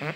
Huh?